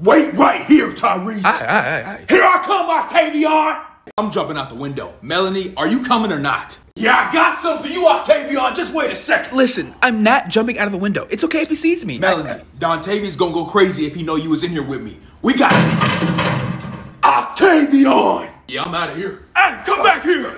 Wait right here, Tyrese. Aye, aye, aye. Here I come, Octavion. I'm jumping out the window. Melany, are you coming or not? Yeah, I got something for you, Octavion. Just wait a second. Listen, I'm not jumping out of the window. It's okay if he sees me. Melany, Dontavian's gonna go crazy if he know you was in here with me. We got Octavion. Yeah, I'm out of here. Hey, come back here.